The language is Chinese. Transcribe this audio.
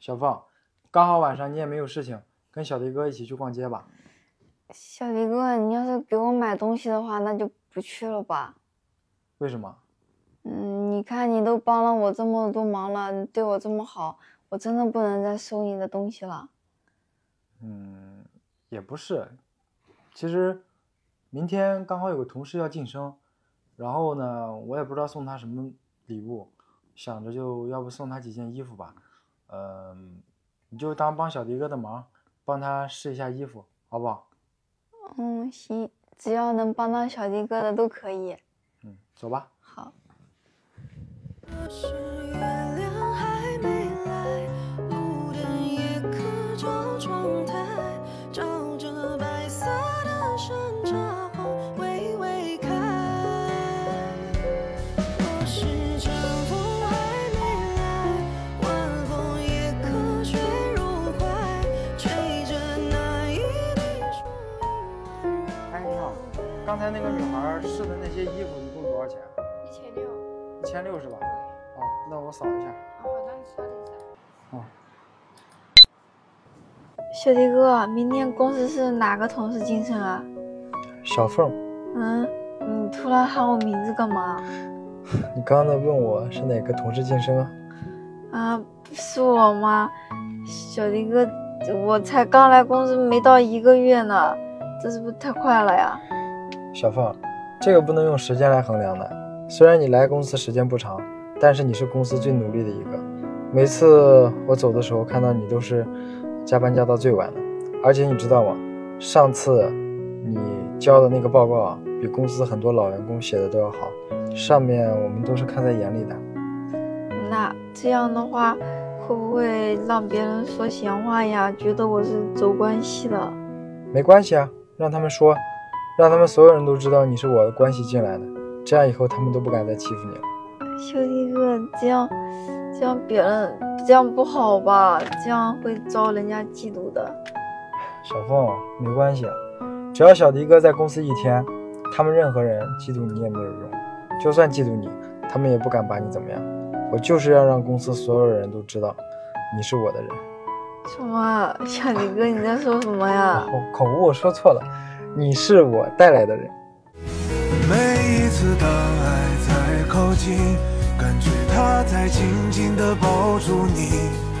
小凤，刚好晚上你也没有事情，跟小迪哥一起去逛街吧。小迪哥，你要是给我买东西的话，那就不去了吧。为什么？嗯，你看你都帮了我这么多忙了，你对我这么好，我真的不能再收你的东西了。嗯，也不是，其实明天刚好有个同事要晋升，然后呢，我也不知道送他什么礼物，想着就要不送他几件衣服吧。嗯，你就当帮小迪哥的忙，帮他试一下衣服，好不好？嗯，行，只要能帮到小迪哥的都可以。嗯，走吧。好。刚才那个女孩试的那些衣服一共多少钱？一千六。一千六是吧？哦，那我扫一下。好，那你扫一下。哦，小迪哥，明天公司是哪个同事晋升啊？小凤，嗯，你突然喊我名字干嘛？你刚刚在问我是哪个同事晋升啊？啊，不是我吗？小迪哥，我才刚来公司没到一个月呢，这是不是太快了呀？小凤，这个不能用时间来衡量的。虽然你来公司时间不长，但是你是公司最努力的一个。每次我走的时候，看到你都是加班加到最晚的。而且你知道吗？上次你交的那个报告啊，比公司很多老员工写的都要好。上面我们都是看在眼里的。那这样的话，会不会让别人说闲话呀？觉得我是走关系的？没关系啊，让他们说，让他们所有人都知道你是我的关系进来的，这样以后他们都不敢再欺负你了。小迪哥，这样这样别人这样不好吧？这样会招人家嫉妒的。小凤，没关系，只要小迪哥在公司一天，他们任何人嫉妒你也没有用。就算嫉妒你，他们也不敢把你怎么样。我就是要让公司所有人都知道，你是我的人。什么？小迪哥，你在说什么呀？口口误，我说错了，你是我带来的人。每一次当爱在靠近，感觉它在紧紧地抱住你。